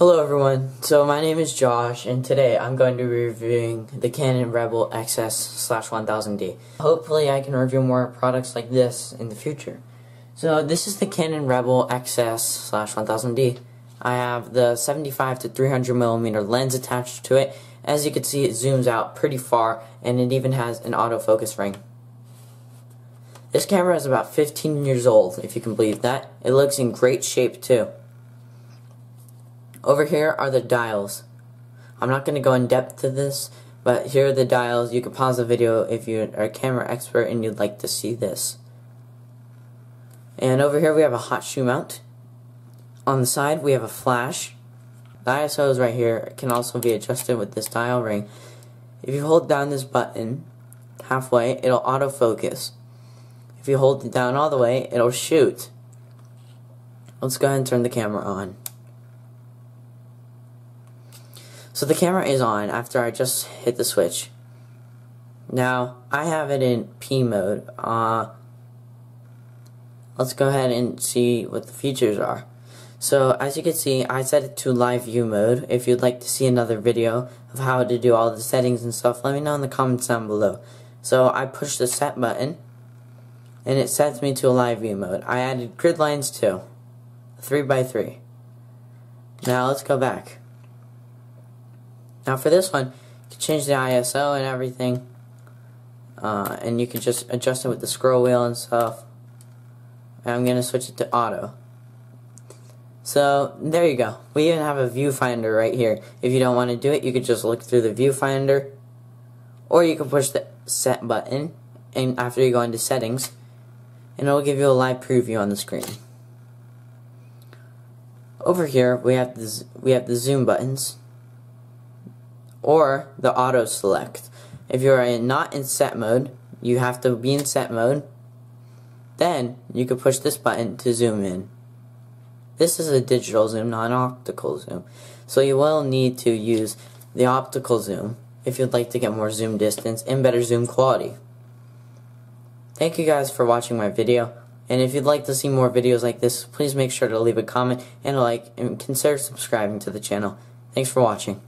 Hello everyone, so my name is Josh and today I'm going to be reviewing the Canon Rebel XS slash 1000D. Hopefully I can review more products like this in the future. So this is the Canon Rebel XS slash 1000D. I have the 75 to 300 millimeter lens attached to it. As you can see it zooms out pretty far and it even has an autofocus ring. This camera is about 15 years old if you can believe that. It looks in great shape too. Over here are the dials. I'm not going to go in depth to this, but here are the dials. You can pause the video if you are a camera expert and you'd like to see this. And over here we have a hot shoe mount. On the side we have a flash. The ISO is right here. Can also be adjusted with this dial ring. If you hold down this button halfway, it'll autofocus. If you hold it down all the way, it'll shoot. Let's go ahead and turn the camera on. So the camera is on after I just hit the switch. Now, I have it in P mode. Uh, let's go ahead and see what the features are. So, as you can see, I set it to live view mode. If you'd like to see another video of how to do all the settings and stuff, let me know in the comments down below. So, I push the set button, and it sets me to a live view mode. I added grid lines too. 3x3. Now, let's go back. Now for this one, you can change the ISO and everything. Uh, and you can just adjust it with the scroll wheel and stuff. And I'm going to switch it to auto. So, there you go. We even have a viewfinder right here. If you don't want to do it, you could just look through the viewfinder. Or you can push the set button and after you go into settings and it will give you a live preview on the screen. Over here we have the we have the zoom buttons or the auto select. If you're in, not in set mode, you have to be in set mode. Then you can push this button to zoom in. This is a digital zoom, not an optical zoom. So you will need to use the optical zoom if you'd like to get more zoom distance and better zoom quality. Thank you guys for watching my video. And if you'd like to see more videos like this, please make sure to leave a comment and a like and consider subscribing to the channel. Thanks for watching.